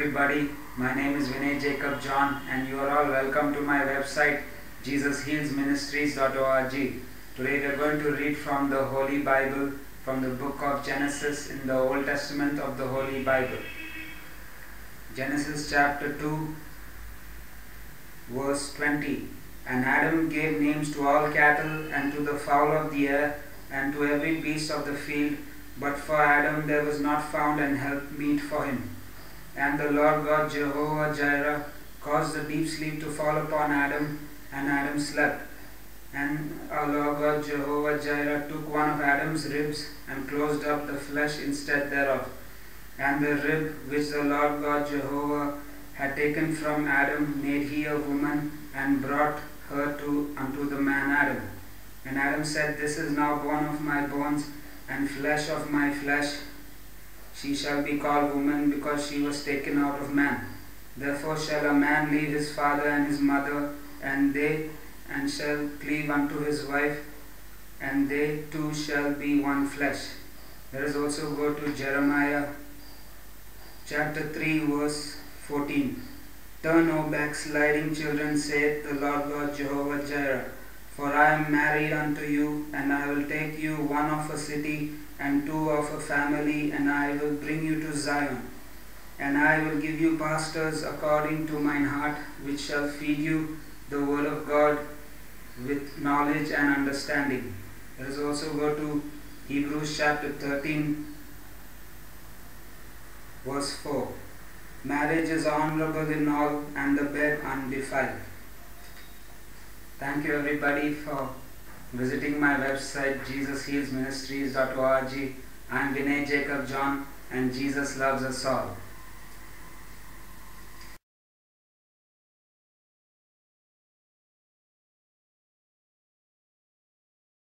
everybody. My name is Vinay Jacob John, and you are all welcome to my website jesushealsministries.org. Today we are going to read from the Holy Bible from the book of Genesis in the Old Testament of the Holy Bible. Genesis chapter 2, verse 20. And Adam gave names to all cattle and to the fowl of the air and to every beast of the field. But for Adam there was not found an help meet for him. And the Lord God Jehovah Jireh caused a deep sleep to fall upon Adam, and Adam slept. And our Lord God Jehovah Jireh took one of Adam's ribs and closed up the flesh instead thereof. And the rib which the Lord God Jehovah had taken from Adam made he a woman and brought her to unto the man Adam. And Adam said, This is now bone of my bones and flesh of my flesh. She shall be called woman because she was taken out of man. Therefore shall a man leave his father and his mother, and they and shall cleave unto his wife, and they two shall be one flesh. Let us also go to Jeremiah chapter 3, verse 14. Turn, O backsliding children, saith the Lord God Jehovah Jireh. For I am married unto you, and I will take you one of a city and two of a family, and I will bring you to Zion. And I will give you pastors according to mine heart, which shall feed you the word of God with knowledge and understanding. Let us also go to Hebrews chapter 13, verse 4. Marriage is honorable in all, and the bed undefiled. Thank you, everybody, for visiting my website, jesushealsministries.org. I am Vinay Jacob John, and Jesus loves us all.